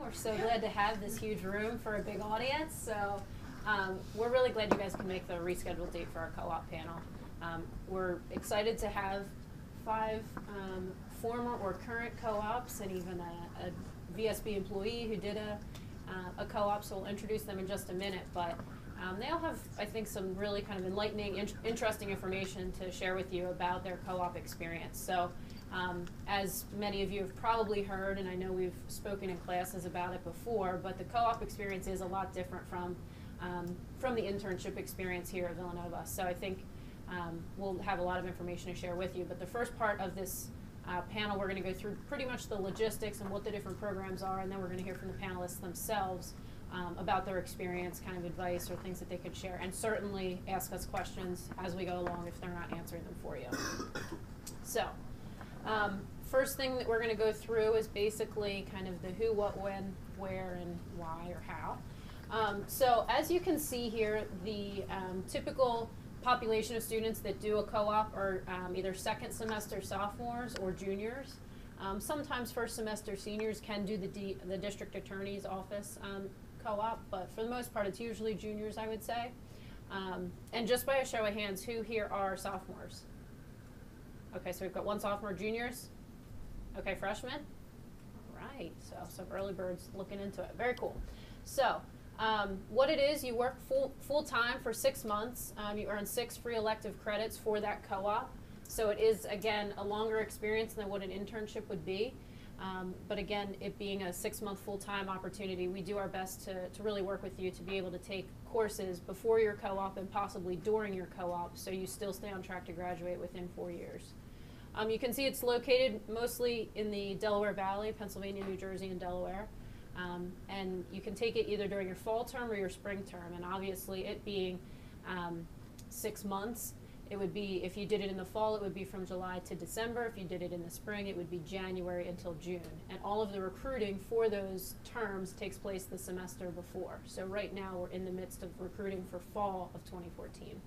We're so glad to have this huge room for a big audience. So um, we're really glad you guys can make the rescheduled date for our co-op panel. Um, we're excited to have five um, former or current co-ops and even a, a VSB employee who did a, uh, a co-op. So we'll introduce them in just a minute. But um, they all have, I think, some really kind of enlightening, in- interesting information to share with you about their co-op experience. So. Um, as many of you have probably heard, and I know we've spoken in classes about it before, but the co-op experience is a lot different from um, from the internship experience here at Villanova. So I think um, we'll have a lot of information to share with you. But the first part of this uh, panel, we're going to go through pretty much the logistics and what the different programs are, and then we're going to hear from the panelists themselves um, about their experience, kind of advice or things that they could share, and certainly ask us questions as we go along if they're not answering them for you. So. Um, first thing that we're going to go through is basically kind of the who, what, when, where, and why or how. Um, so as you can see here, the um, typical population of students that do a co-op are um, either second semester sophomores or juniors. Um, sometimes first semester seniors can do the, D, the district attorney's office um, co-op, but for the most part, it's usually juniors, I would say. Um, and just by a show of hands, who here are sophomores? Okay, so we've got one sophomore, juniors. Okay, freshmen. All right, so some early birds looking into it. Very cool. So, um, what it is, you work full full time for six months. Um, you earn six free elective credits for that co-op. So it is again a longer experience than what an internship would be. Um, but again, it being a six-month full-time opportunity, we do our best to, to really work with you to be able to take courses before your co-op and possibly during your co-op, so you still stay on track to graduate within four years. Um, you can see it's located mostly in the Delaware Valley, Pennsylvania, New Jersey, and Delaware. Um, and you can take it either during your fall term or your spring term. And obviously, it being um, six months, it would be, if you did it in the fall, it would be from July to December. If you did it in the spring, it would be January until June. And all of the recruiting for those terms takes place the semester before. So right now, we're in the midst of recruiting for fall of 2014.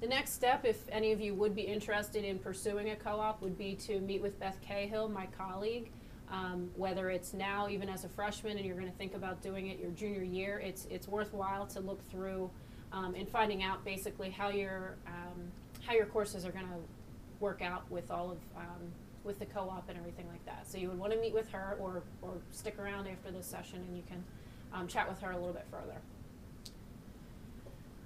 The next step, if any of you would be interested in pursuing a co-op, would be to meet with Beth Cahill, my colleague. Um, whether it's now, even as a freshman, and you're going to think about doing it your junior year, it's it's worthwhile to look through um, and finding out basically how your um, how your courses are going to work out with all of um, with the co-op and everything like that. So you would want to meet with her, or or stick around after this session, and you can um, chat with her a little bit further.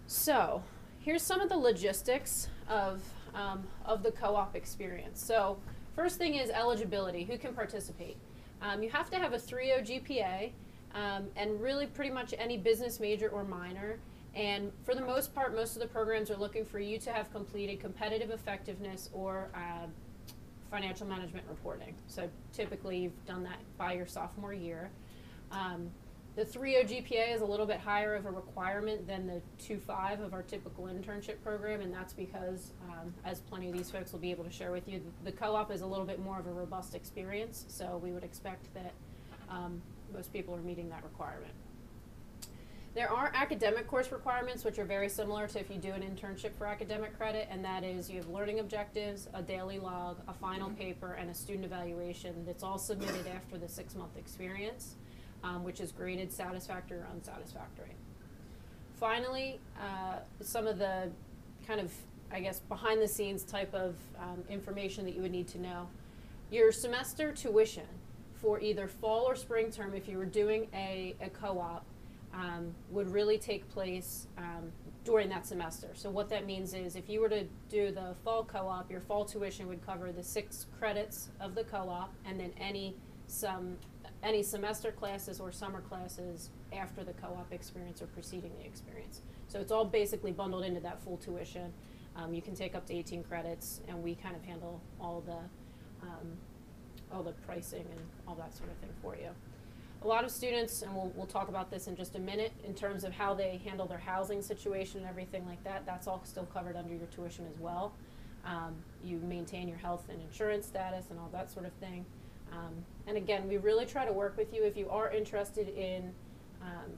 So here's some of the logistics of, um, of the co-op experience. So first thing is eligibility, who can participate? Um, you have to have a 3.0 GPA um, and really pretty much any business major or minor. And for the most part, most of the programs are looking for you to have completed competitive effectiveness or uh, financial management reporting. So typically you've done that by your sophomore year. Um, the 3.0 GPA is a little bit higher of a requirement than the 2.5 of our typical internship program, and that's because, um, as plenty of these folks will be able to share with you, the co-op is a little bit more of a robust experience, so we would expect that um, most people are meeting that requirement. There are academic course requirements which are very similar to if you do an internship for academic credit, and that is you have learning objectives, a daily log, a final paper, and a student evaluation that's all submitted after the six-month experience um, which is graded satisfactory or unsatisfactory. Finally, uh, some of the kind of, I guess, behind the scenes type of um, information that you would need to know. Your semester tuition for either fall or spring term, if you were doing a, a co-op, um, would really take place um, during that semester. So what that means is if you were to do the fall co-op, your fall tuition would cover the six credits of the co-op and then any some any semester classes or summer classes after the co-op experience or preceding the experience. So it's all basically bundled into that full tuition. Um, you can take up to 18 credits, and we kind of handle all the um, all the pricing and all that sort of thing for you. A lot of students, and we'll, we'll talk about this in just a minute, in terms of how they handle their housing situation and everything like that, that's all still covered under your tuition as well. Um, you maintain your health and insurance status and all that sort of thing. Um, and again, we really try to work with you if you are interested in um,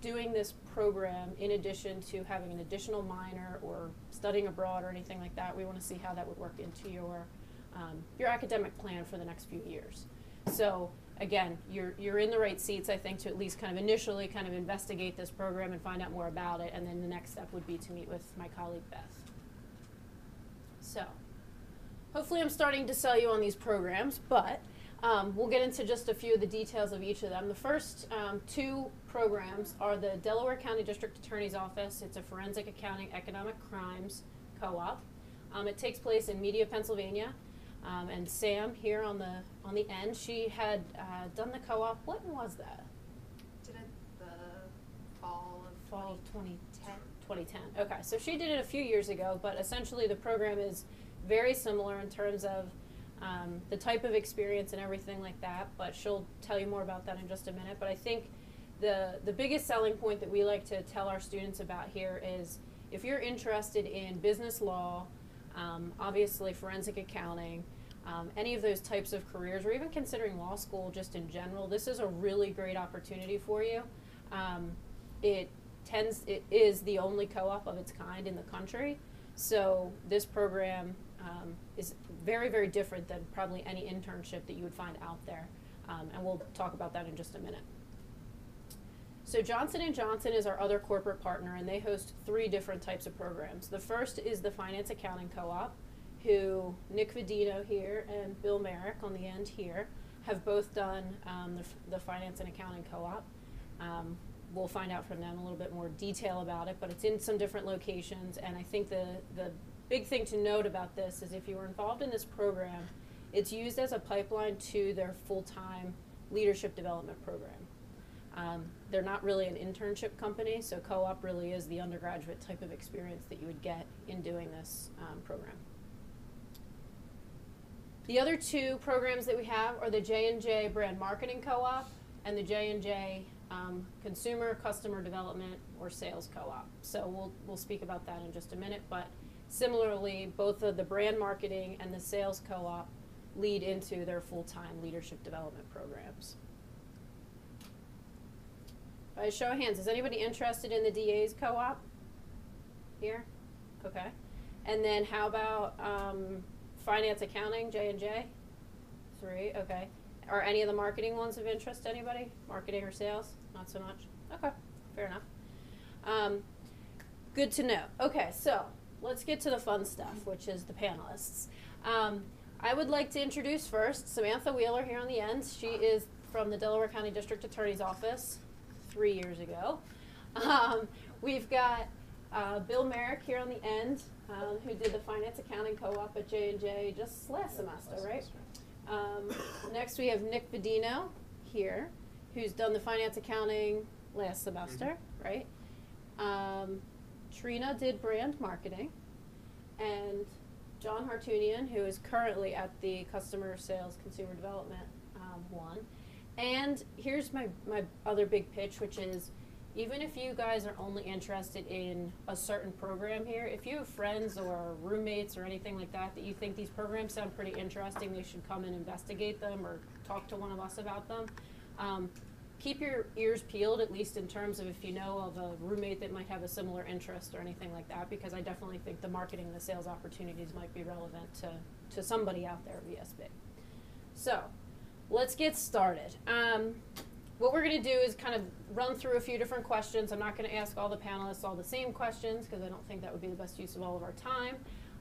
doing this program in addition to having an additional minor or studying abroad or anything like that. We want to see how that would work into your um, your academic plan for the next few years. So again, you're, you're in the right seats, I think, to at least kind of initially kind of investigate this program and find out more about it. And then the next step would be to meet with my colleague Beth. So, hopefully, I'm starting to sell you on these programs, but um, we'll get into just a few of the details of each of them. The first um, two programs are the Delaware County District Attorney's Office. It's a forensic accounting economic crimes co-op. Um, it takes place in Media, Pennsylvania. Um, and Sam here on the on the end, she had uh, done the co-op. When was that? Did it the fall of Fall of 2010. 2010. 2010. Okay, so she did it a few years ago, but essentially the program is very similar in terms of um, the type of experience and everything like that. But she'll tell you more about that in just a minute. But I think the the biggest selling point that we like to tell our students about here is if you're interested in business law, um, obviously forensic accounting. Um, any of those types of careers, or even considering law school just in general, this is a really great opportunity for you. Um, it tends it is the only co-op of its kind in the country so this program um, is very very different than probably any internship that you would find out there um, and we'll talk about that in just a minute so johnson & johnson is our other corporate partner and they host three different types of programs the first is the finance accounting co-op who nick vidino here and bill merrick on the end here have both done um, the, the finance and accounting co-op um, we'll find out from them a little bit more detail about it, but it's in some different locations. And I think the, the big thing to note about this is if you were involved in this program, it's used as a pipeline to their full time leadership development program. Um, they're not really an internship company, so co op really is the undergraduate type of experience that you would get in doing this um, program. The other two programs that we have are the J and J Brand Marketing Co-op and the J and J um, Consumer Customer Development or Sales Co-op. So we'll we'll speak about that in just a minute. But similarly, both of the brand marketing and the sales co-op lead into their full-time leadership development programs. By a show of hands, is anybody interested in the DA's co-op? Here, okay. And then how about um, finance accounting, J and J? Three, okay. Are any of the marketing ones of interest to anybody? Marketing or sales? Not so much? Okay, fair enough. Um, good to know. Okay, so let's get to the fun stuff, which is the panelists. Um, I would like to introduce first Samantha Wheeler here on the end. She is from the Delaware County District Attorney's Office three years ago. Um, we've got uh, Bill Merrick here on the end, um, who did the finance accounting co-op at J and J just last semester, right? Um, next, we have Nick Bedino here, who's done the finance accounting last semester, right? Um, Trina did brand marketing, and John Hartunian, who is currently at the customer sales consumer development um, one. And here's my, my other big pitch, which is even if you guys are only interested in a certain program here, if you have friends or roommates or anything like that that you think these programs sound pretty interesting, they should come and investigate them or talk to one of us about them. Um, keep your ears peeled, at least in terms of if you know of a roommate that might have a similar interest or anything like that, because I definitely think the marketing and the sales opportunities might be relevant to, to somebody out there at VSB. So, let's get started. Um, what we're going to do is kind of run through a few different questions. I'm not going to ask all the panelists all the same questions because I don't think that would be the best use of all of our time.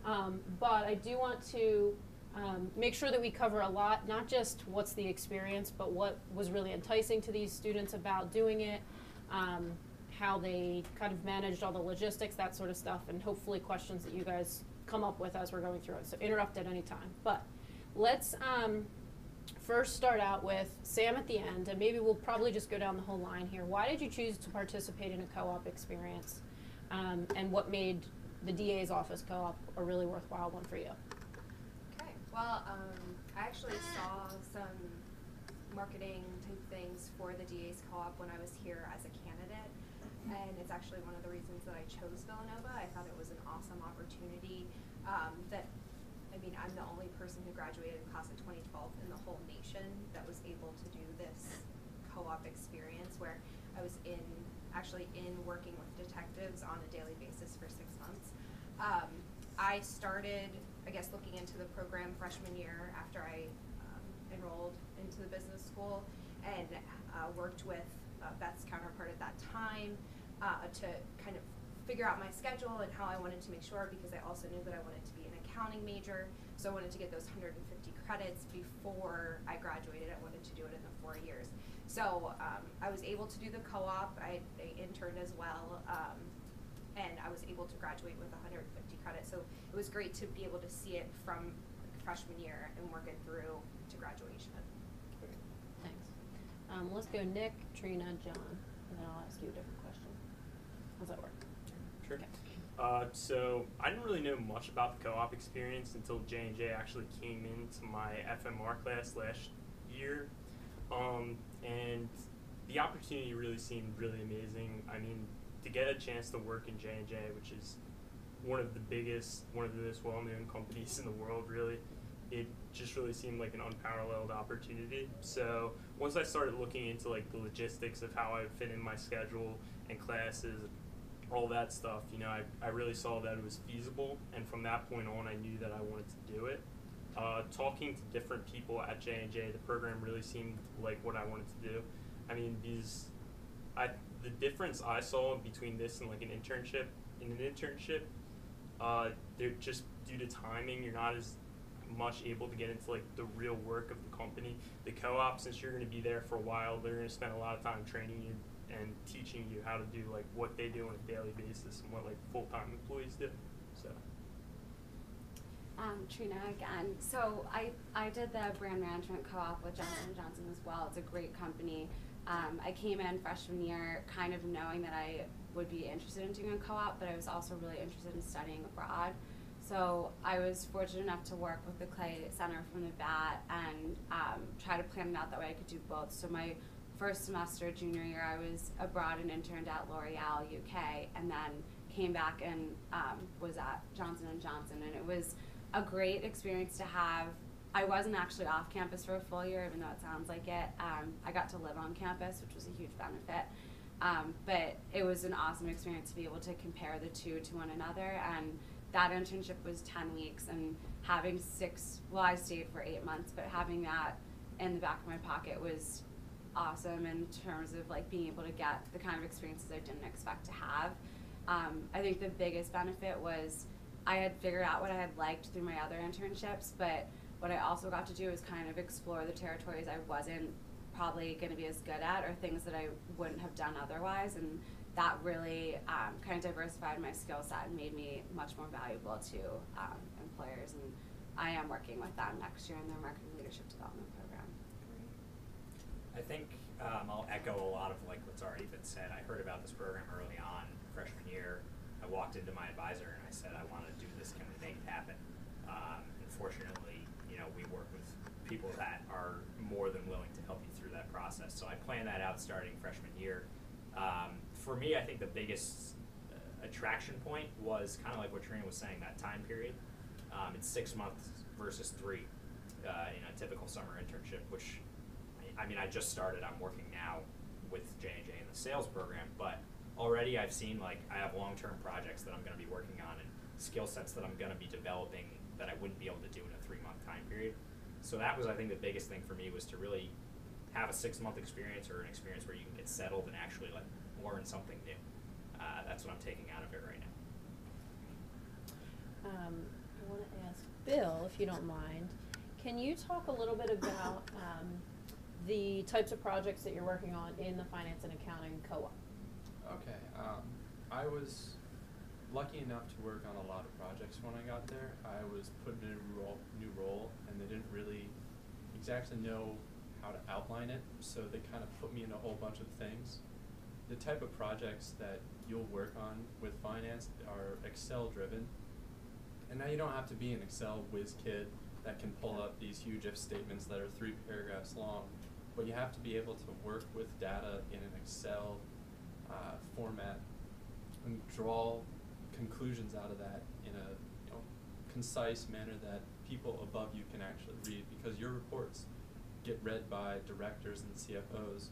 Um, but I do want to um, make sure that we cover a lot, not just what's the experience, but what was really enticing to these students about doing it, um, how they kind of managed all the logistics, that sort of stuff, and hopefully questions that you guys come up with as we're going through it. So interrupt at any time. But let's um, first start out with Sam at the end, and maybe we'll probably just go down the whole line here. Why did you choose to participate in a co-op experience, um, and what made the DA's office co-op a really worthwhile one for you? Okay. Well, um, I actually saw some marketing type things for the DA's co-op when I was here as a candidate, and it's actually one of the reasons that I chose Villanova. I thought it was an awesome opportunity um, that I mean, I'm the only person who graduated in class of 2012 in the whole nation that was able to do this co-op experience where I was in, actually in working with detectives on a daily basis for six months. Um, I started, I guess, looking into the program freshman year after I um, enrolled into the business school and uh, worked with uh, Beth's counterpart at that time uh, to kind of figure out my schedule and how I wanted to make sure because I also knew that I wanted to be accounting major. So I wanted to get those 150 credits before I graduated. I wanted to do it in the four years. So um, I was able to do the co-op. I, I interned as well. Um, and I was able to graduate with 150 credits. So it was great to be able to see it from freshman year and work it through to graduation. Thanks. Um, let's go Nick, Trina, John, and then I'll ask you a different question. How's that work? Sure. Okay. Uh, so I didn't really know much about the co-op experience until J and J actually came into my FMR class last year, um, and the opportunity really seemed really amazing. I mean, to get a chance to work in J and J, which is one of the biggest, one of the most well-known companies in the world, really, it just really seemed like an unparalleled opportunity. So once I started looking into like the logistics of how I fit in my schedule and classes, all that stuff, you know, I, I really saw that it was feasible, and from that point on, I knew that I wanted to do it. Uh, talking to different people at J and J, the program really seemed like what I wanted to do. I mean, these, I the difference I saw between this and like an internship, in an internship, uh, they're just due to timing, you're not as much able to get into like the real work of the company. The co-op, since you're going to be there for a while, they're going to spend a lot of time training you and teaching you how to do like what they do on a daily basis and what like full-time employees do. So. Um, Trina again. So I, I did the brand management co-op with Johnson Johnson as well. It's a great company. Um, I came in freshman year kind of knowing that I would be interested in doing a co-op, but I was also really interested in studying abroad. So I was fortunate enough to work with the Clay Center from the bat and um, try to plan it out that way I could do both. So my first semester junior year, I was abroad and interned at L'Oreal UK, and then came back and um, was at Johnson and Johnson, and it was a great experience to have. I wasn't actually off campus for a full year, even though it sounds like it. Um, I got to live on campus, which was a huge benefit. Um, but it was an awesome experience to be able to compare the two to one another. And that internship was 10 weeks, and having six, well, I stayed for eight months, but having that in the back of my pocket was awesome in terms of like being able to get the kind of experiences I didn't expect to have. Um, I think the biggest benefit was I had figured out what I had liked through my other internships, but what I also got to do is kind of explore the territories I wasn't probably going to be as good at or things that I wouldn't have done otherwise. And that really um, kind of diversified my skill set and made me much more valuable to um, employers. And I am working with them next year in their marketing leadership development program. I think um, I'll echo a lot of like what's already been said. I heard about this program early on, freshman year. I walked into my advisor and I said, I want to do this. Can we make it happen? Um, unfortunately, you know, we work with people that are more than willing to help you through that process. So I planned that out starting freshman year. Um, for me, I think the biggest uh, attraction point was kind of like what Trina was saying, that time period. Um, it's six months versus three uh, in a typical summer internship, which I mean, I just started. I'm working now with J and J in the sales program, but already I've seen like I have long-term projects that I'm going to be working on and skill sets that I'm going to be developing that I wouldn't be able to do in a three-month time period. So that was, I think, the biggest thing for me was to really have a six-month experience or an experience where you can get settled and actually like learn something new. Uh, that's what I'm taking out of it right now. Um, I want to ask Bill, if you don't mind, can you talk a little bit about um, the types of projects that you're working on in the finance and accounting co-op? Okay, um, I was lucky enough to work on a lot of projects when I got there. I was put in a role, new role, and they didn't really exactly know how to outline it, so they kind of put me in a whole bunch of things. The type of projects that you'll work on with finance are Excel driven. And now you don't have to be an Excel whiz kid that can pull up these huge if statements that are three paragraphs long, but you have to be able to work with data in an Excel uh, format and draw conclusions out of that in a you know, concise manner that people above you can actually read because your reports get read by directors and CFOs.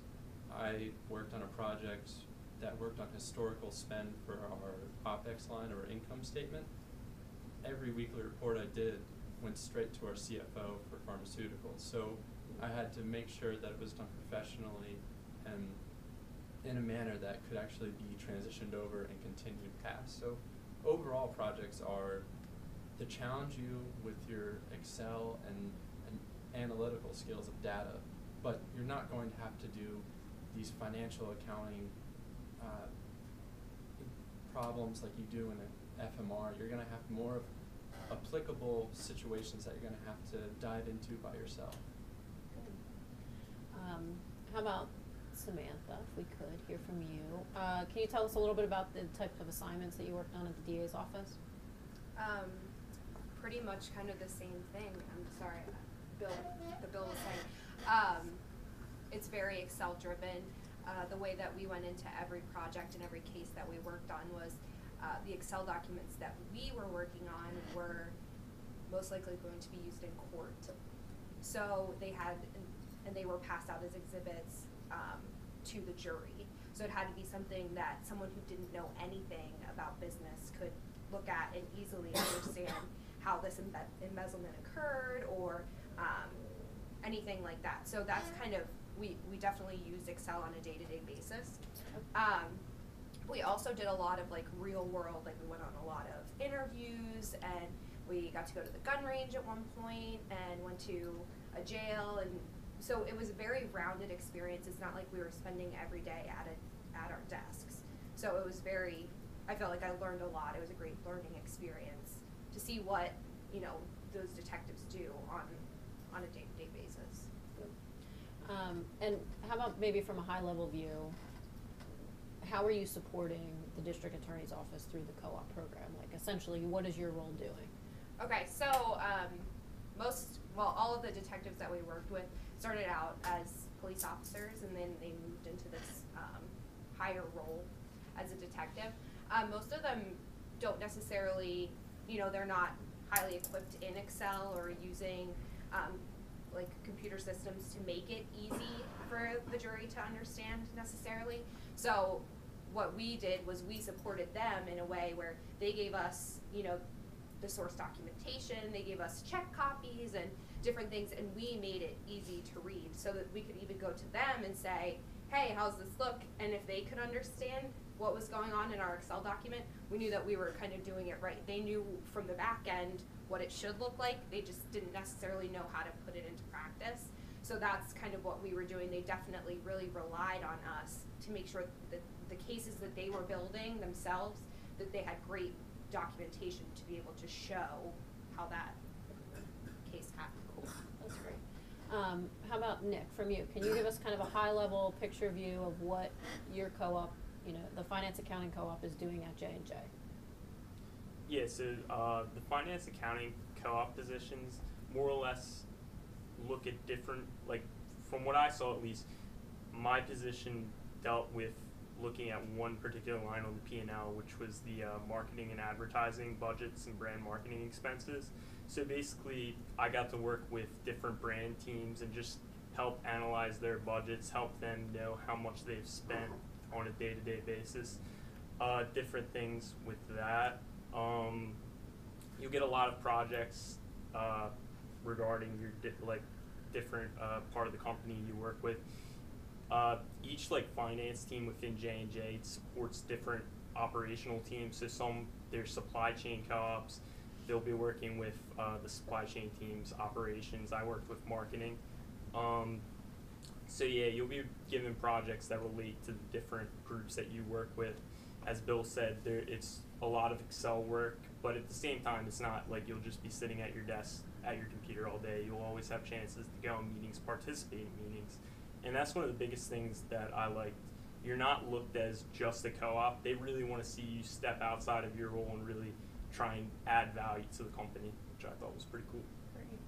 I worked on a project that worked on historical spend for our OPEX line or income statement. Every weekly report I did went straight to our CFO for pharmaceuticals. So I had to make sure that it was done professionally and in a manner that could actually be transitioned over and continued past. So overall projects are to challenge you with your Excel and, and analytical skills of data, but you're not going to have to do these financial accounting uh, problems like you do in an FMR. You're going to have more applicable situations that you're going to have to dive into by yourself. Um, how about Samantha, if we could hear from you? Uh, can you tell us a little bit about the type of assignments that you worked on at the DA's office? Um, pretty much kind of the same thing. I'm sorry, Bill, the Bill was saying. Um, it's very Excel driven. Uh, the way that we went into every project and every case that we worked on was uh, the Excel documents that we were working on were most likely going to be used in court. So they had, and they were passed out as exhibits um, to the jury. So it had to be something that someone who didn't know anything about business could look at and easily understand how this embe- embezzlement occurred or um, anything like that. So that's kind of we we definitely use Excel on a day to day basis. Um, we also did a lot of like real world, like we went on a lot of interviews and we got to go to the gun range at one point and went to a jail and so it was a very rounded experience. It's not like we were spending every day at it at our desks. So it was very I felt like I learned a lot. It was a great learning experience to see what, you know, those detectives do on on a day to day basis. Um, and how about maybe from a high level view, how are you supporting the district attorney's office through the co-op program? Like essentially, what is your role doing? Okay, so um, most, well, all of the detectives that we worked with started out as police officers, and then they moved into this um, higher role as a detective. Um, most of them don't necessarily, you know, they're not highly equipped in Excel or using um, like computer systems to make it easy for the jury to understand necessarily. So what we did was we supported them in a way where they gave us, you know, the source documentation, they gave us check copies and different things, and we made it easy to read so that we could even go to them and say, hey, how's this look? And if they could understand what was going on in our Excel document, we knew that we were kind of doing it right. They knew from the back end what it should look like, they just didn't necessarily know how to put it into practice. So that's kind of what we were doing. They definitely really relied on us to make sure that the cases that they were building themselves, that they had great documentation to be able to show how that case happened. Great. Um, how about Nick, from you? Can you give us kind of a high level picture view of what your co-op, you know, the finance accounting co-op is doing at J and J? Yeah, so uh, the finance accounting co-op positions more or less look at different, like from what I saw at least, my position dealt with looking at one particular line on the P&L, which was the uh, marketing and advertising budgets and brand marketing expenses. So basically, I got to work with different brand teams and just help analyze their budgets, help them know how much they've spent on a day-to-day basis. Uh, different things with that. Um, you get a lot of projects uh, regarding your di- like different uh, part of the company you work with. Uh, each like finance team within J and J supports different operational teams. So some there's supply chain co-ops. They'll be working with uh, the supply chain teams, operations. I worked with marketing. Um, so yeah, you'll be given projects that relate to the different groups that you work with. As Bill said, there it's a lot of Excel work, but at the same time, it's not like you'll just be sitting at your desk at your computer all day. You'll always have chances to go in meetings, participate in meetings, and that's one of the biggest things that I liked. You're not looked as just a co-op. They really want to see you step outside of your role and really try and add value to the company, which I thought was pretty cool. Great.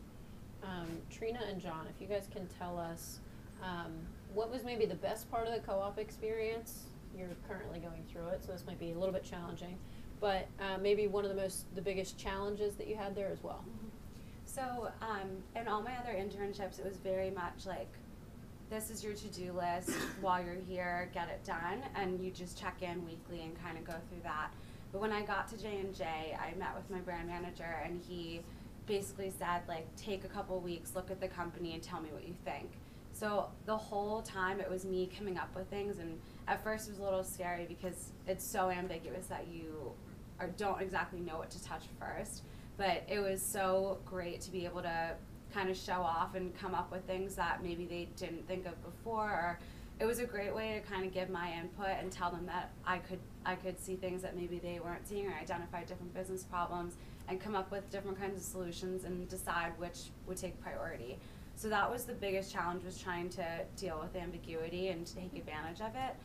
Um, Trina and John, if you guys can tell us, um, what was maybe the best part of the co-op experience? You're currently going through it, so this might be a little bit challenging, but uh, maybe one of the most, the biggest challenges that you had there as well. So, um, in all my other internships, it was very much like, this is your to-do list while you're here, get it done, and you just check in weekly and kind of go through that. But when I got to J and J, I met with my brand manager, and he basically said like take a couple weeks, look at the company, and tell me what you think. So the whole time it was me coming up with things, and at first it was a little scary because it's so ambiguous that you don't exactly know what to touch first. But it was so great to be able to kind of show off and come up with things that maybe they didn't think of before or it was a great way to kind of give my input and tell them that I could I could see things that maybe they weren't seeing or identify different business problems and come up with different kinds of solutions and decide which would take priority. So that was the biggest challenge was trying to deal with ambiguity and to take advantage of it.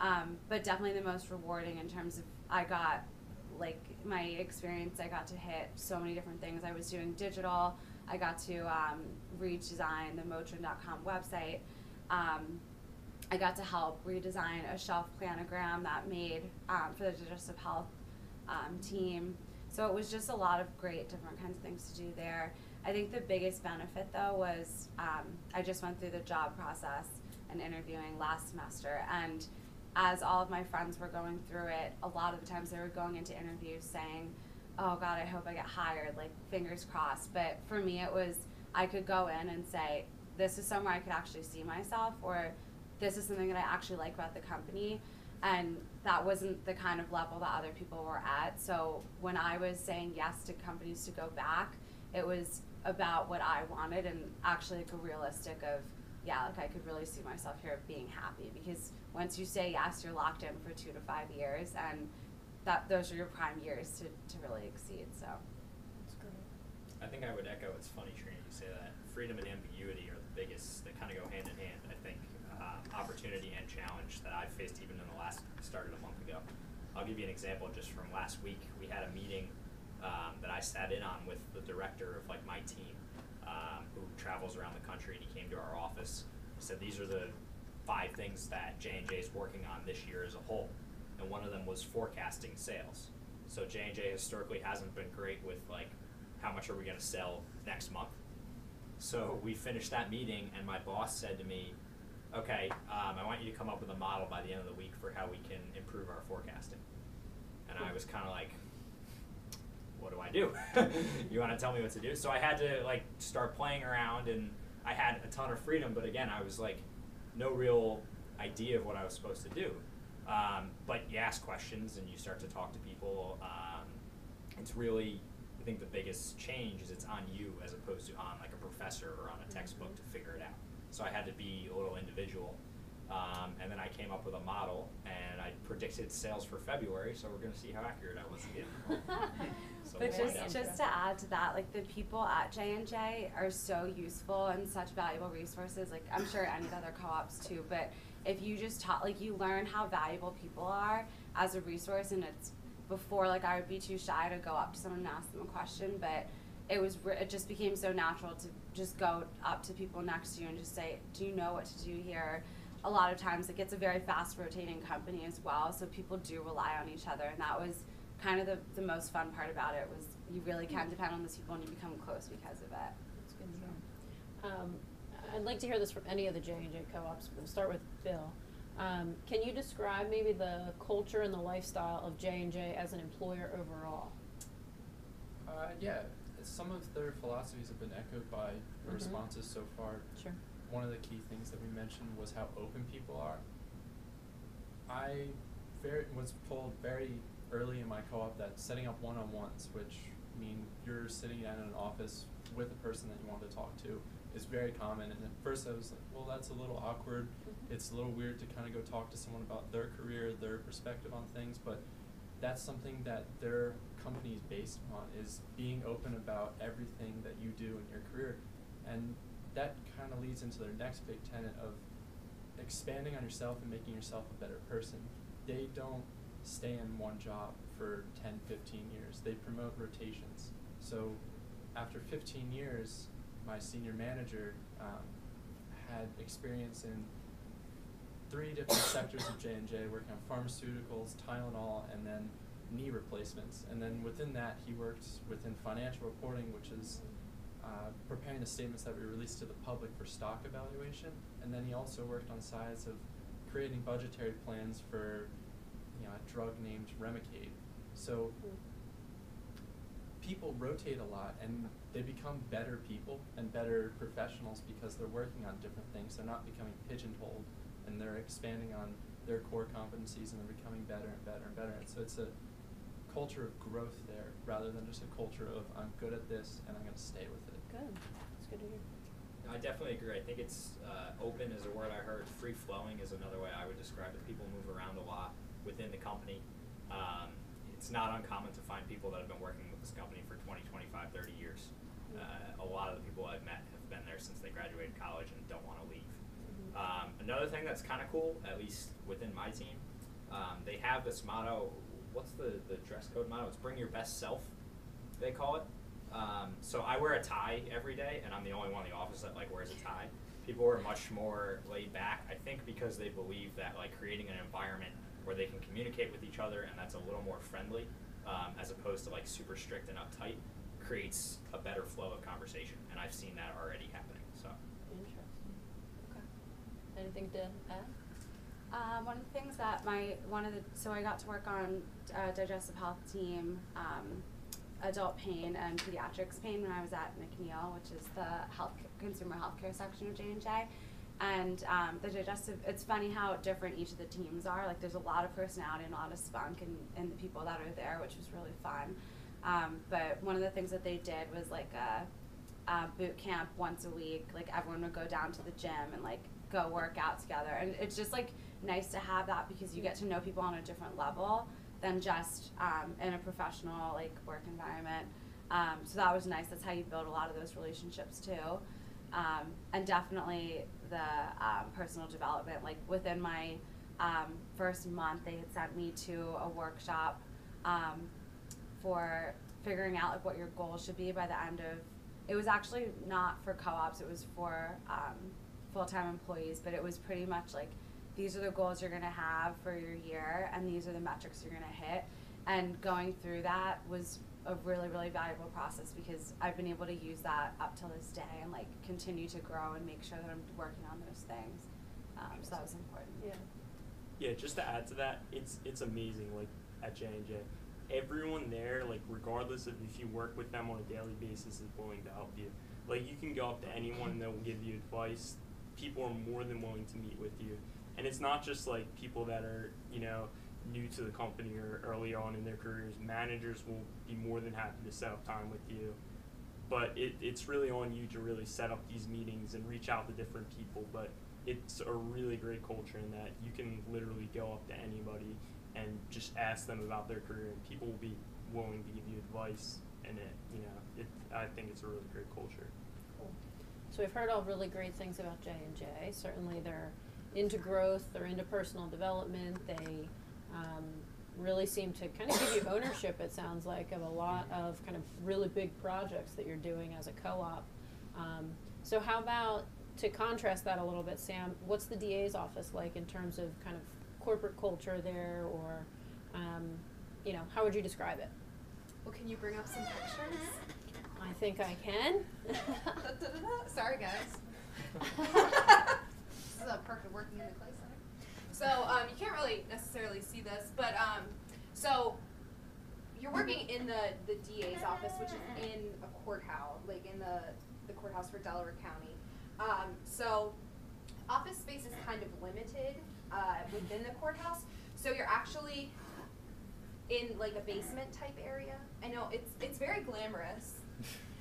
Um, but definitely the most rewarding in terms of I got like my experience I got to hit so many different things. I was doing digital, I got to um, redesign the Motrin.com website. Um, I got to help redesign a shelf planogram that made um, for the digestive health um, team. So it was just a lot of great different kinds of things to do there. I think the biggest benefit though was um, I just went through the job process and interviewing last semester and as all of my friends were going through it, a lot of the times they were going into interviews saying, "Oh God, I hope I get hired." Like fingers crossed. But for me, it was I could go in and say, "This is somewhere I could actually see myself," or "This is something that I actually like about the company." And that wasn't the kind of level that other people were at. So when I was saying yes to companies to go back, it was about what I wanted and actually like a realistic of yeah, like I could really see myself here being happy because once you say yes, you're locked in for two to five years, and that those are your prime years to, to really exceed. So. That's great. I think I would echo. It's funny, Trina, you say that. Freedom and ambiguity are the biggest. They kind of go hand in hand. Opportunity and challenge that I've faced even in the last started a month ago. I'll give you an example just from last week. We had a meeting um, that I sat in on with the director of like my team, um, who travels around the country, and he came to our office. He said, "These are the five things that J and J is working on this year as a whole," and one of them was forecasting sales. So J and J historically hasn't been great with like how much are we going to sell next month. So we finished that meeting, and my boss said to me, "Okay, um, I want you to come up with a model by the end of the week for how we can improve our forecasting." And I was kind of like, what do I do? you want to tell me what to do? So I had to like start playing around, and I had a ton of freedom. But again, I was like, no real idea of what I was supposed to do. Um, but you ask questions and you start to talk to people. Um, it's really, I think the biggest change is it's on you as opposed to on like a professor or on a textbook to figure it out. So I had to be a little individual. Um, and then I came up with a model, and I predicted sales for February. So we're going to see how accurate I was again. So but we'll just just to add to that, like the people at J and J are so useful and such valuable resources. Like I'm sure any other co-ops too. But if you just taught, like you learn how valuable people are as a resource, and it's before like I would be too shy to go up to someone and ask them a question, but it was re- it just became so natural to just go up to people next to you and just say, "Do you know what to do here?" A lot of times, like it's a very fast rotating company as well, so people do rely on each other, and that was kind of the, the most fun part about it was you really can depend on those people and you become close because of it. That's good to hear. Um, I'd like to hear this from any of the J and J co-ops. We'll start with Bill. Um, can you describe maybe the culture and the lifestyle of J and J as an employer overall? Uh, yeah, some of their philosophies have been echoed by the Mhm. responses so far. Sure. One of the key things that we mentioned was how open people are. I very was told very early in my co-op that setting up one-on-ones, which mean you're sitting down in an office with a person that you want to talk to, is very common. And at first I was like, well, that's a little awkward. Mhm. It's a little weird to kind of go talk to someone about their career, their perspective on things, but that's something that their company is based on is being open about everything that you do in your career. And that kind of leads into their next big tenet of expanding on yourself and making yourself a better person. They don't stay in one job for 10 15 years. They promote rotations. So after 15 years my senior manager um, had experience in three different sectors of J&J working on pharmaceuticals, Tylenol, and then knee replacements. And then within that, he worked within financial reporting, which is uh, preparing the statements that we release to the public for stock evaluation. And then he also worked on sides of creating budgetary plans for you know, a drug named Remicade. So people rotate a lot and they become better people and better professionals because they're working on different things. They're not becoming pigeonholed and they're expanding on their core competencies and they're becoming better and better and better. And so it's a culture of growth there rather than just a culture of I'm good at this and I'm going to stay with it. Good. That's good to hear. I definitely agree. I think it's uh, open is a word I heard. Free flowing is another way I would describe it. People move around a lot within the company. Um, it's not uncommon to find people that have been working with this company for 20, 25, 30 years. Uh, a lot of the people I've met have been there since they graduated college and don't want to leave. Mhm. Um, another thing that's kind of cool, at least within my team, um, they have this motto. What's the, the dress code motto? It's bring your best self, they call it. Um, so I wear a tie every day, and I'm the only one in the office that like wears a tie. People are much more laid back, I think, because they believe that like creating an environment where they can communicate with each other and that's a little more friendly, um, as opposed to like super strict and uptight, creates a better flow of conversation. And I've seen that already happening. So. Interesting. Okay. Anything to add? Um, one of the things that my one of the so I got to work on uh, digestive health team, um, adult pain and pediatrics pain when I was at McNeil, which is the health consumer healthcare section of J and J. And um, the digestive, it's funny how different each of the teams are. Like there's a lot of personality and a lot of spunk in, in the people that are there, which was really fun. Um, but one of the things that they did was like a, a boot camp once a week. Like everyone would go down to the gym and like go work out together, and it's just like nice to have that because you get to know people on a different level than just um, in a professional like work environment. Um, so that was nice. That's how you build a lot of those relationships too. Um, and definitely the um, personal development. Like within my um, first month, they had sent me to a workshop um, for figuring out like what your goals should be by the end of. It was actually not for co-ops. It was for full-time employees, but it was pretty much like these are the goals you're gonna have for your year, and these are the metrics you're gonna hit. And going through that was a really really valuable process because I've been able to use that up till this day and like continue to grow and make sure that I'm working on those things. Um, so that was important. Yeah. Yeah, just to add to that, it's it's amazing. Like at J and J, everyone there, like regardless of if you work with them on a daily basis, is willing to help you. Like you can go up to anyone and they'll give you advice. People are more than willing to meet with you, and it's not just like people that are you know new to the company or early on in their careers. Managers will be more than happy to set up time with you. But it, it's really on you to really set up these meetings and reach out to different people. But it's a really great culture in that you can literally go up to anybody and just ask them about their career, and people will be willing to give you advice. And it, you know, it, I think it's a really great culture. Cool. So we've heard all really great things about J and J. Certainly, they're into growth. They're into personal development. They um, really seem to kind of give you ownership. It sounds like of a lot of kind of really big projects that you're doing as a co-op. Um, so how about to contrast that a little bit, Sam? What's the DA's office like in terms of kind of corporate culture there, or um, you know, how would you describe it? Well, can you bring up some pictures? I think I can. Sorry, guys. is a perk of working in the clay center. So um, you can't really necessarily see this, but um, so you're working in the, the DA's office, which is in a courthouse, like in the, the courthouse for Delaware County. Um, so office space is kind of limited uh, within the courthouse. So you're actually in like a basement type area. I know it's it's very glamorous.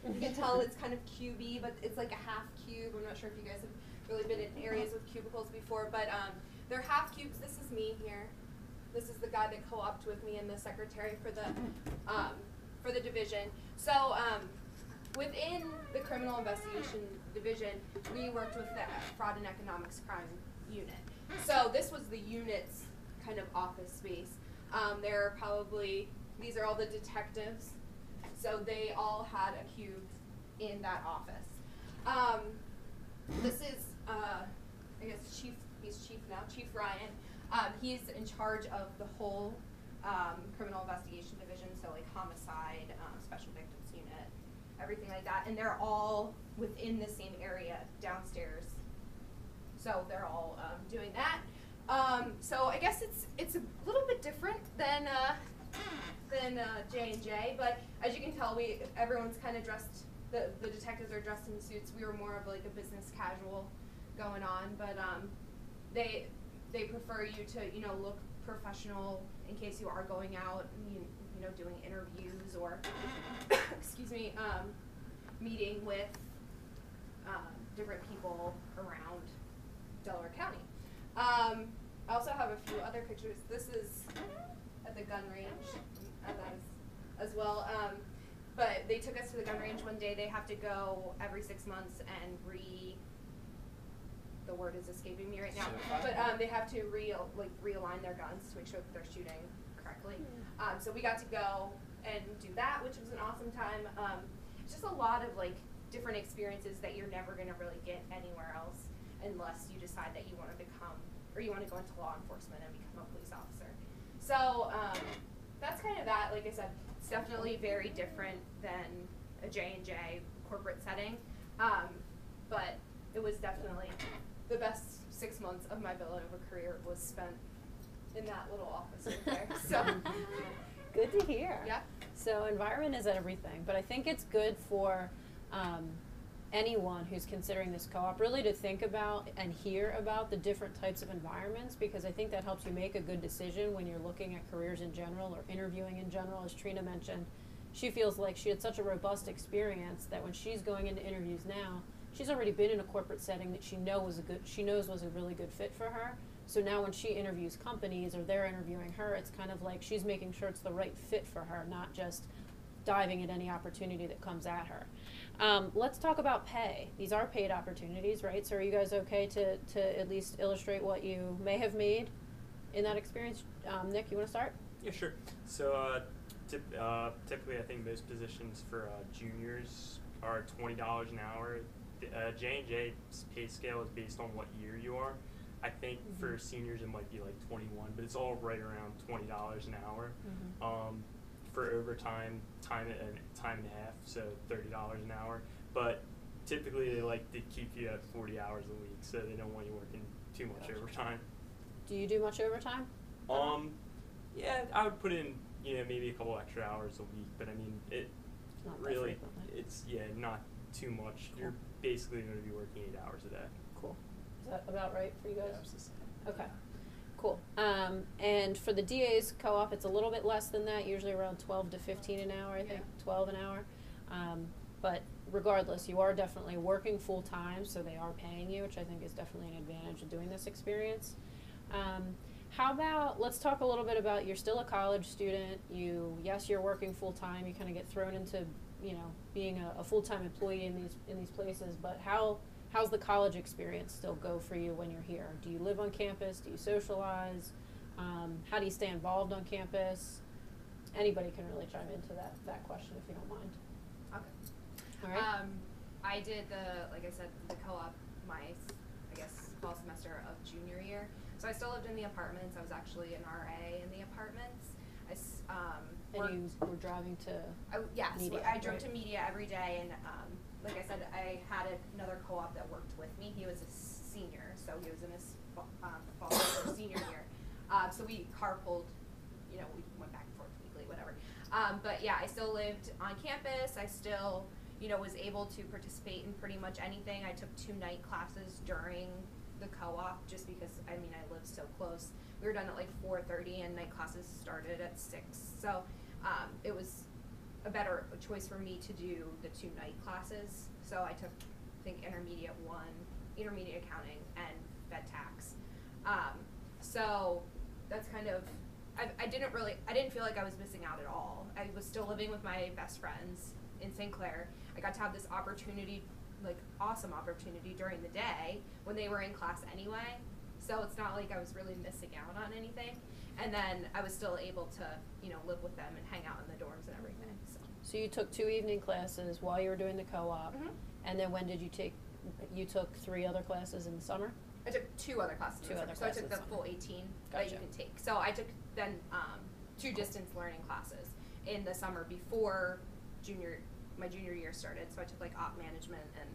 You can tell it's kind of cubey, but it's like a half cube. I'm not sure if you guys have really been in cubicles before, but um, they're half cubes. This is me here. This is the guy that co-opted with me and the secretary for the um, for the division. So um, within the criminal investigation division, we worked with the fraud and economics crime unit. So this was the unit's kind of office space. Um, there are probably these are all the detectives. So they all had a cube in that office. Um, this is, uh, I guess, Chief. He's Chief now, Chief Ryan. Um, he's in charge of the whole um, criminal investigation division, so like homicide, um, special victims unit, everything like that, and they're all within the same area downstairs. So they're all um, doing that. Um, so I guess it's it's a little bit different than uh, than uh, J and J. But as you can tell, we everyone's kind of dressed. The the detectives are dressed in suits. We were more of like a business casual going on, but um, they they prefer you to you know look professional in case you are going out and you, you know doing interviews or excuse me um, meeting with um, different people around Delaware County. Um, I also have a few other pictures. This is at the gun range uh, is, as well. Um, but they took us to the gun range one day. They have to go every six months and re. The word is escaping me right now. But um, they have to re like realign their guns to make sure that they're shooting correctly. Um, so we got to go and do that, which was an awesome time. Um, it's just a lot of like different experiences that you're never gonna really get anywhere else unless you decide that you want to become or you want to go into law enforcement and become a police officer. So um, that's kind of that. Like I said, it's definitely very different than a J and J corporate setting, um, but it was definitely the best six months of my Villanova career was spent in that little office over there. So Good to hear. Yeah. So environment is everything, but I think it's good for um, anyone who's considering this co-op really to think about and hear about the different types of environments because I think that helps you make a good decision when you're looking at careers in general or interviewing in general. As Trina mentioned, she feels like she had such a robust experience that when she's going into interviews now, she's already been in a corporate setting that she know was a good she knows was a really good fit for her. So now when she interviews companies or they're interviewing her, it's kind of like she's making sure it's the right fit for her, not just diving at any opportunity that comes at her. Um, let's talk about pay. These are paid opportunities, right? So are you guys okay to, to at least illustrate what you may have made in that experience? Um, Nick, you want to start? Yeah, sure. So uh, uh, typically, I think most positions for uh, juniors are twenty dollars an hour. Uh, J and J's pay scale is based on what year you are. I think for seniors it might be like twenty one, but it's all right around twenty dollars an hour. Um, for overtime, time and time and a half, so thirty dollars an hour. But typically, they like to keep you at forty hours a week, so they don't want you working too much Gotcha. overtime. Do you do much overtime? Um, yeah, I would put in you know maybe a couple extra hours a week, but I mean it Not really frequently. it's yeah not too much. You're basically going to be working eight hours a day. Cool. Is that about right for you guys? Yeah, it's the same. Okay, cool. Um, and for the DA's co-op, it's a little bit less than that, usually around twelve to fifteen an hour, I think, Yeah. twelve an hour. Um, but regardless, you are definitely working full-time, so they are paying you, which I think is definitely an advantage of doing this experience. Um, how about, let's talk a little bit about, you're still a college student, you, yes, you're working full-time, you kinda get thrown into, you know, being a, a full-time employee in these, in these places, but how, how's the college experience still go for you when you're here? Do you live on campus? Do you socialize? Um, how do you stay involved on campus? Anybody can really chime into that, that question if you don't mind. okay. All right? Um, I did the, like I said, the co-op my, I guess, fall semester of junior year. So I still lived in the apartments. I was actually an RA in the apartments. I, um, and you were driving to, I, yes, Media, I drove right. to Media every day, and um, like I said, I had another co-op that worked with me. He was a senior, so he was in his um, fall senior year. Uh, so we carpooled, you know, we went back and forth weekly, whatever. Um, but yeah, I still lived on campus. I still, you know, was able to participate in pretty much anything. I took two night classes during the co-op just because I mean I lived so close. We were done at like four thirty, and night classes started at six. So um, it was a better choice for me to do the two night classes. So I took, I think, intermediate one, intermediate accounting, and Fed tax. Um, so that's kind of, I, I didn't really, I didn't feel like I was missing out at all. I was still living with my best friends in St. Clare. I got to have this opportunity, like awesome opportunity during the day when they were in class anyway. So it's not like I was really missing out on anything. And then I was still able to, you know, live with them and hang out in the dorms and everything. So. so you took two evening classes while you were doing the co-op, Mhm. and then when did you take, you took three other classes in the summer? I took two other classes. in Two the other summer. So I took the classes. full 18 that you Gotcha. can take. So I took then um, two distance learning classes in the summer before junior my junior year started. So I took like op management and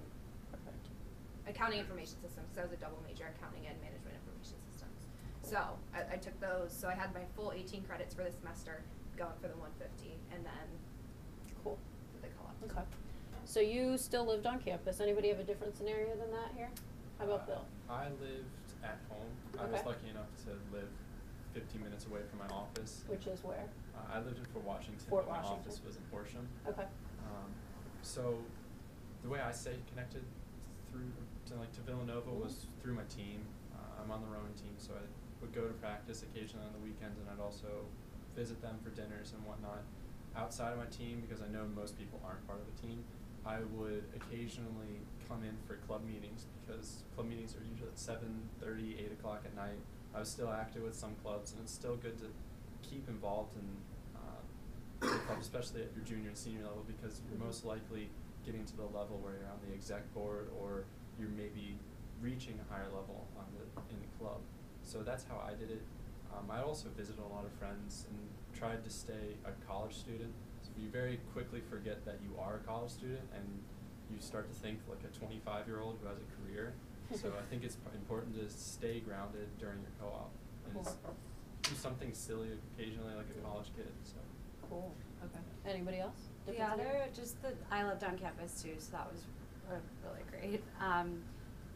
Perfect. accounting information systems. So I was a double major, accounting and management. So I, I took those. So I had my full 18 credits for the semester. going for the 150 and then Cool. the co-op. Okay. So you still lived on campus. Anybody have a different scenario than that here? How about Uh, Bill? I lived at home. I was Okay. lucky enough to live 15 minutes away from my office. Which is where? Uh, I lived in Fort Washington. Fort but my Washington. office was in Horsham. Okay. Um, so the way I stayed connected through to like to Villanova Mhm. was through my team. Uh, I'm on the rowing team, so I would go to practice occasionally on the weekends, and I'd also visit them for dinners and whatnot. Outside of my team, because I know most people aren't part of the team, I would occasionally come in for club meetings because club meetings are usually at 7:30, 8 o'clock at night. I was still active with some clubs, and it's still good to keep involved in uh, the club, especially at your junior and senior level, because you're most likely getting to the level where you're on the exec board or you're maybe reaching a higher level on the in the club. So that's how I did it. Um, I also visited a lot of friends and tried to stay a college student. So you very quickly forget that you are a college student and you start to think like a 25 year old who has a career. So I think it's p- important to stay grounded during your co-op and s- Cool. do something silly occasionally like a college kid. So. Cool. Okay. Anybody else? The other, just the, I lived on campus too, so that was uh, really great. Um,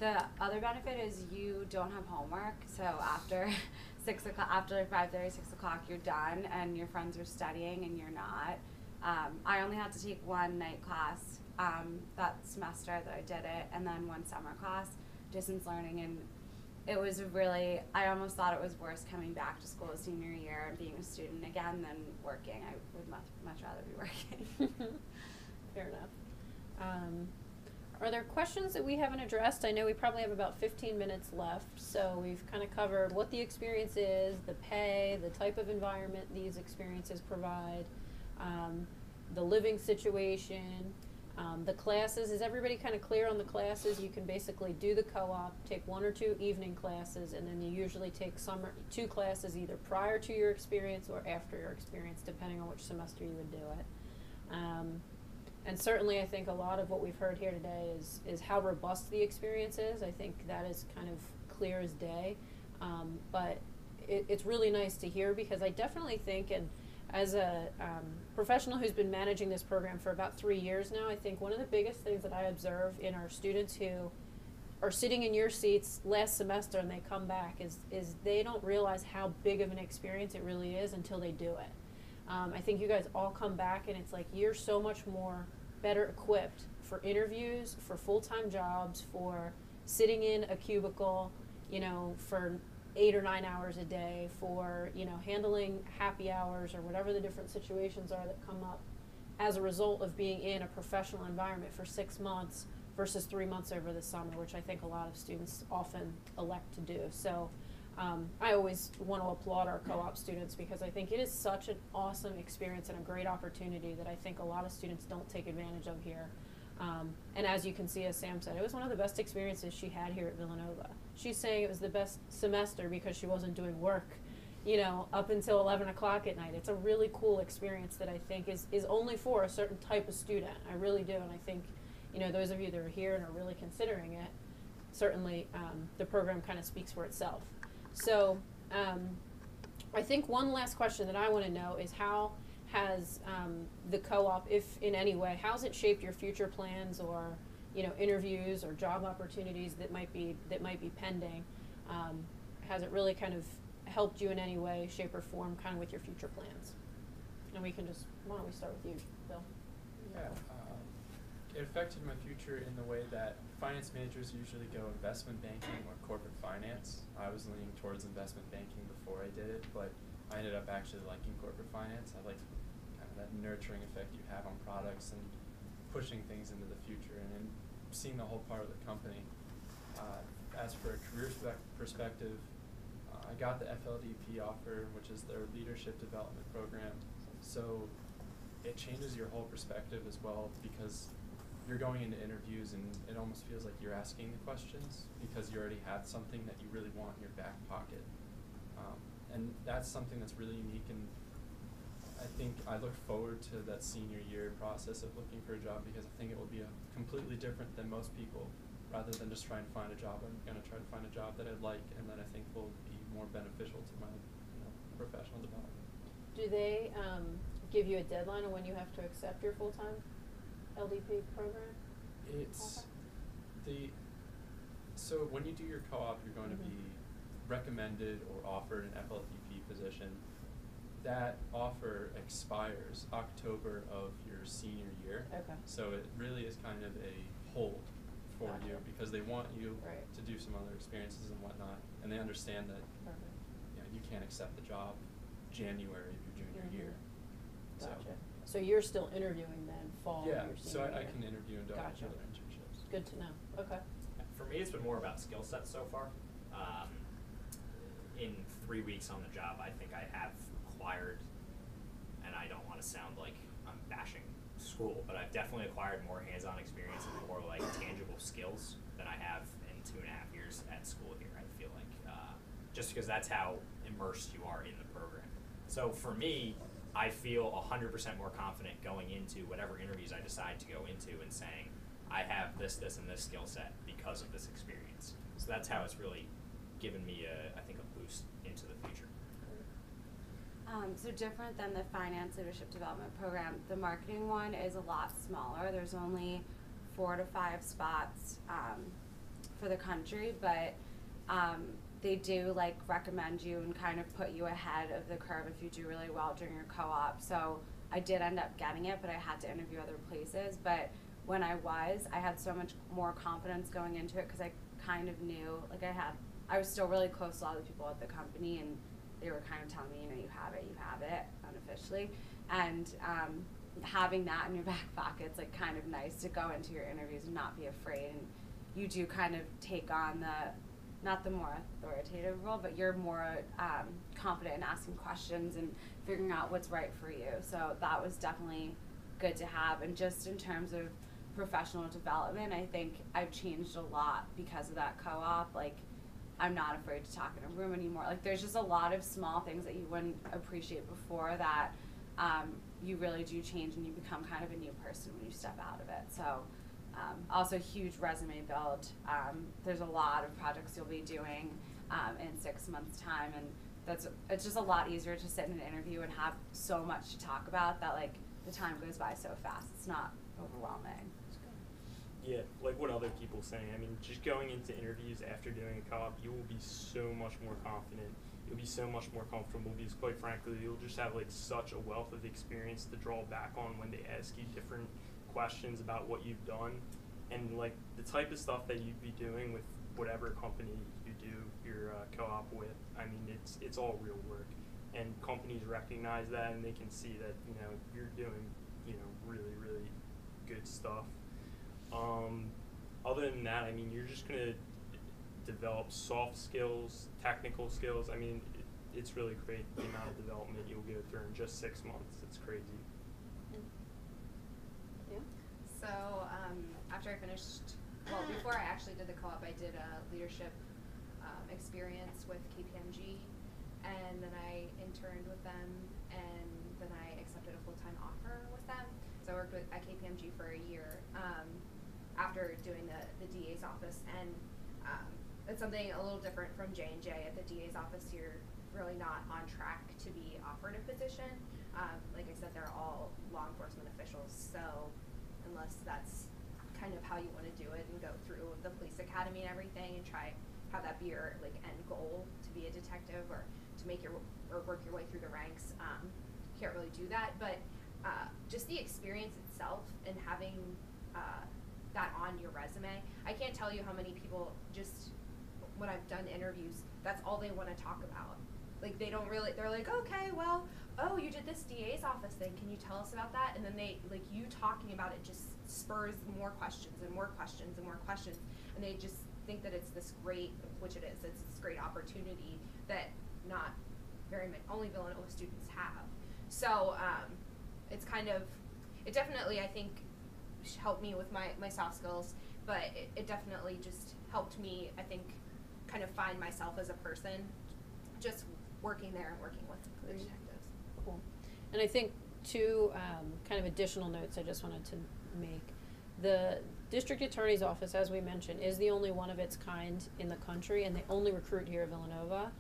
the other benefit is you don't have homework, so after six o'clock, after five thirty, six o'clock, you're done, and your friends are studying and you're not. Um, I only had to take one night class um, that semester that I did it, and then one summer class, distance learning, and it was really. I almost thought it was worse coming back to school senior year and being a student again than working. I would much much rather be working. Fair enough. Um, are there questions that we haven't addressed? I know we probably have about 15 minutes left, so we've kind of covered what the experience is, the pay, the type of environment these experiences provide, um, the living situation, um, the classes. Is everybody kind of clear on the classes? You can basically do the co-op, take one or two evening classes, and then you usually take summer two classes either prior to your experience or after your experience, depending on which semester you would do it. Um, and certainly, I think a lot of what we've heard here today is is how robust the experience is. I think that is kind of clear as day. Um, but it, it's really nice to hear because I definitely think, and as a um, professional who's been managing this program for about three years now, I think one of the biggest things that I observe in our students who are sitting in your seats last semester and they come back is is they don't realize how big of an experience it really is until they do it. Um, I think you guys all come back and it's like you're so much more better equipped for interviews, for full time jobs, for sitting in a cubicle, you know, for eight or nine hours a day, for, you know, handling happy hours or whatever the different situations are that come up as a result of being in a professional environment for six months versus three months over the summer, which I think a lot of students often elect to do. So um, I always want to applaud our co-op students because I think it is such an awesome experience and a great opportunity that I think a lot of students don't take advantage of here. Um, and as you can see, as Sam said, it was one of the best experiences she had here at Villanova. She's saying it was the best semester because she wasn't doing work, you know, up until 11 o'clock at night. It's a really cool experience that I think is, is only for a certain type of student. I really do. And I think, you know, those of you that are here and are really considering it, certainly um, the program kind of speaks for itself. So um, I think one last question that I want to know is how has um, the co-op, if in any way, how's it shaped your future plans or you know interviews or job opportunities that might be that might be pending? Um, has it really kind of helped you in any way, shape, or form, kind of with your future plans? And we can just why don't we start with you, Bill? Yeah, it affected my future in the way that finance majors usually go investment banking or corporate finance. I was leaning towards investment banking before I did it, but I ended up actually liking corporate finance. I like kind of that nurturing effect you have on products and pushing things into the future and, and seeing the whole part of the company. Uh, as for a career spec- perspective, uh, I got the FLDP offer, which is their leadership development program. So it changes your whole perspective as well because you're going into interviews and it almost feels like you're asking the questions because you already have something that you really want in your back pocket. Um, and that's something that's really unique and I think I look forward to that senior year process of looking for a job because I think it will be a completely different than most people. Rather than just trying to find a job, I'm gonna try to find a job that I like and that I think will be more beneficial to my, you know, professional development. Do they um, give you a deadline on when you have to accept your full-time LDP program? It's the so when you do your co-op, you're going to be recommended or offered an FLDP position. That offer expires October of your senior year. Okay. So it really is kind of a hold for you because they want you Right. to do some other experiences and whatnot, and they understand that Perfect. you, know, you can't accept the job January of your junior Mhm. year. So Gotcha. So you're still interviewing then fall yeah, of your so senior I, I year? can interview and do Gotcha. other internships. Good to know. Okay. For me, it's been more about skill sets so far. Um, in three weeks on the job, I think I have acquired, and I don't want to sound like I'm bashing school, but I've definitely acquired more hands-on experience and more like tangible skills than I have in two and a half years at school here. I feel like uh, just because that's how immersed you are in the program. So for me, I feel 100% more confident going into whatever interviews I decide to go into and saying, I have this, this, and this skill set because of this experience. So that's how it's really given me, a, I think, a boost into the future. Um, so different than the finance leadership development program, the marketing one is a lot smaller. There's only four to five spots um, for the country, but um, they do like recommend you and kind of put you ahead of the curve if you do really well during your co-op. So I did end up getting it, but I had to interview other places. But when I was, I had so much more confidence going into it because I kind of knew, like I had, I was still really close to a lot of the people at the company and they were kind of telling me, you know, you have it, you have it, unofficially. And um, having that in your back pocket, it's like kind of nice to go into your interviews and not be afraid. And you do kind of take on the, not the more authoritative role, but you're more um, confident in asking questions and figuring out what's right for you. So that was definitely good to have. And just in terms of professional development, I think I've changed a lot because of that co-op. Like, I'm not afraid to talk in a room anymore. Like, there's just a lot of small things that you wouldn't appreciate before that um, you really do change and you become kind of a new person when you step out of it. So, um, also huge resume build. Um, there's a lot of projects you'll be doing um, in six months' time, and that's it's just a lot easier to sit in an interview and have so much to talk about that like the time goes by so fast. It's not overwhelming. Yeah, like what other people saying. I mean, just going into interviews after doing a co-op, you will be so much more confident. You'll be so much more comfortable because, quite frankly, you'll just have like such a wealth of experience to draw back on when they ask you different questions about what you've done, and like the type of stuff that you'd be doing with whatever company you do your uh, co-op with. I mean, it's it's all real work, and companies recognize that and they can see that you know you're doing you know really really good stuff. Um, other than that, I mean, you're just gonna develop soft skills, technical skills. I mean, it, it's really great the amount of development you'll go through in just six months. It's crazy. So um, after I finished, well, before I actually did the co-op, I did a leadership um, experience with KPMG, and then I interned with them, and then I accepted a full-time offer with them. So I worked with, at KPMG for a year um, after doing the, the DA's office, and um, it's something a little different from J and J. At the DA's office, you're really not on track to be offered a position. Um, like I said, they're all law enforcement officials, so unless that's kind of how you want to do it and go through the police academy and everything and try have that be your like end goal to be a detective or to make your or work your way through the ranks um, can't really do that but uh, just the experience itself and having uh, that on your resume i can't tell you how many people just when i've done interviews that's all they want to talk about. Like they don't really they're like okay well oh you did this da's office thing can you tell us about that? And then they like you talking about it just spurs more questions and more questions and more questions. And they just think that it's this great which it is it's this great opportunity that not very many only villanova students have. So um, it's kind of it definitely i think helped me with my, my soft skills but it, it definitely just helped me i think kind of find myself as a person just working there and working with the. And I think two um, kind of additional notes I just wanted to make. The district attorney's office, as we mentioned, is the only one of its kind in the country, and they only recruit here at Villanova.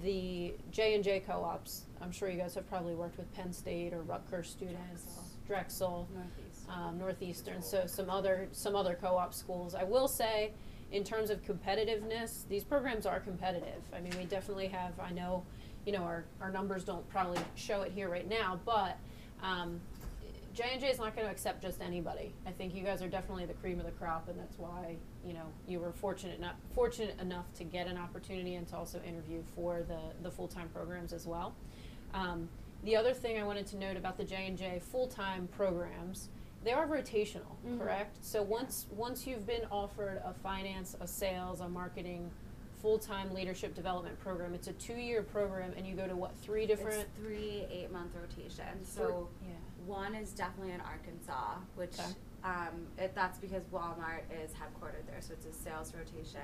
the J and J co-ops, I'm sure you guys have probably worked with Penn State or Rutgers students, Drexel, Northeast. um, Northeastern, so some other some other co-op schools. I will say, in terms of competitiveness, these programs are competitive. I mean, we definitely have. I know, you know, our our numbers don't probably show it here right now, but um, J and J is not going to accept just anybody. I think you guys are definitely the cream of the crop, and that's why you know you were fortunate enough fortunate enough to get an opportunity and to also interview for the the full time programs as well. Um, the other thing I wanted to note about the J and J full time programs, they are rotational, Mhm. correct? So once once you've been offered a finance, a sales, a marketing, full time leadership development program, it's a two year program, and you go to what three different? It's three eight month rotations. Thr- So yeah. one is definitely in Arkansas, which Okay. um, it, that's because Walmart is headquartered there, so it's a sales rotation.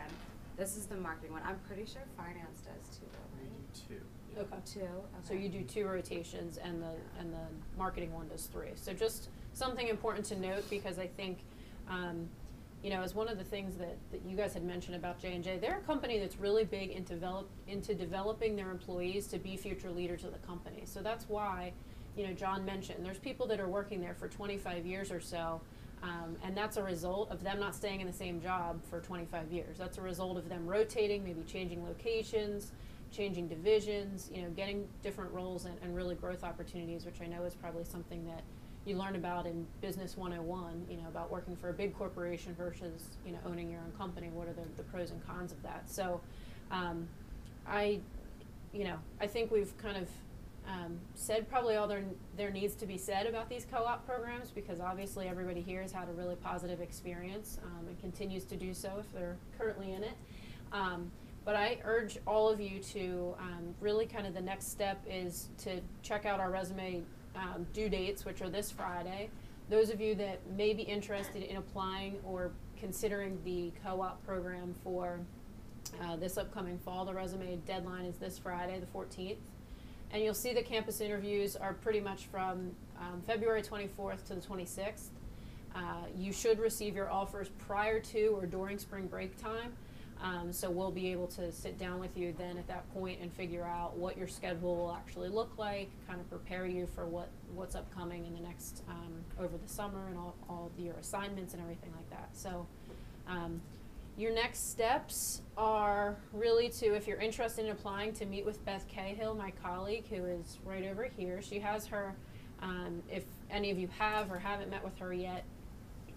This is the marketing one. I'm pretty sure finance does too, though, We do two. yeah. Okay. Two. Okay. So you do two rotations and the, and the marketing one does three. So just something important to note because I think, um, you know, as one of the things that, that you guys had mentioned about J and J, they're a company that's really big into develop, into developing their employees to be future leaders of the company. So that's why, you know, John mentioned, there's people that are working there for twenty-five years or so, um, and that's a result of them not staying in the same job for twenty-five years. That's a result of them rotating, maybe changing locations, changing divisions, you know, getting different roles and, and really growth opportunities, which I know is probably something that you learn about in Business 101, you know, about working for a big corporation versus, you know, owning your own company. What are the, the pros and cons of that? So, um, I, you know, I think we've kind of um, said probably all there, there needs to be said about these co-op programs because obviously everybody here has had a really positive experience um, and continues to do so if they're currently in it. Um, but I urge all of you to um, really kind of the next step is to check out our resume um, due dates, which are this Friday. Those of you that may be interested in applying or considering the co-op program for uh, this upcoming fall, the resume deadline is this Friday, the 14th. And you'll see the campus interviews are pretty much from um, February 24th to the 26th. Uh, you should receive your offers prior to or during spring break time. Um, so we'll be able to sit down with you then at that point and figure out what your schedule will actually look like, kind of prepare you for what, what's upcoming in the next, um, over the summer and all, all your assignments and everything like that. So, um, your next steps are really to, if you're interested in applying, to meet with Beth Cahill, my colleague, who is right over here. She has her, um, if any of you have or haven't met with her yet,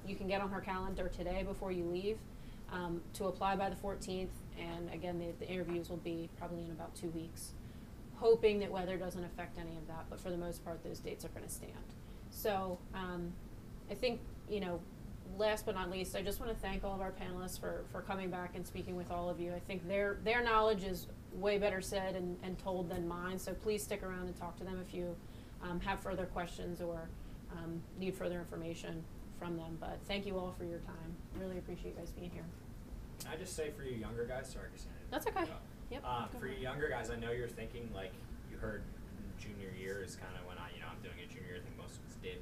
you can get on her calendar today before you leave um, to apply by the 14th. And again, the, the interviews will be probably in about two weeks, hoping that weather doesn't affect any of that. But for the most part, those dates are going to stand. So um, I think, you know, last but not least, I just want to thank all of our panelists for, for coming back and speaking with all of you. I think their, their knowledge is way better said and, and told than mine. So please stick around and talk to them if you um, have further questions or um, need further information from them. But thank you all for your time. Really appreciate you guys being here. I just say for you younger guys, sorry, Christina. That's okay. Uh, Yep, Um, go for you younger guys, I know you're thinking like you heard junior year is kind of when I, you know, I'm doing a junior. year, I think most of us did,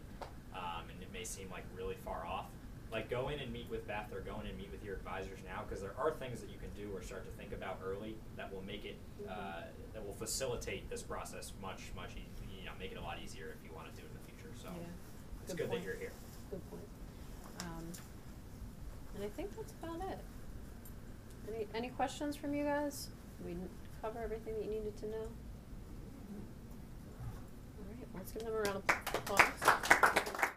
um, and it may seem like really far off. Like go in and meet with Beth or go in and meet with your advisors now because there are things that you can do or start to think about early that will make it uh, that will facilitate this process much much e- you know make it a lot easier if you want to do it in the future. So Yeah. it's Good good, that you're here. Good point. Um, and I think that's about it. Any, any questions from you guys? We cover everything that you needed to know? All right, let's give them a round of applause.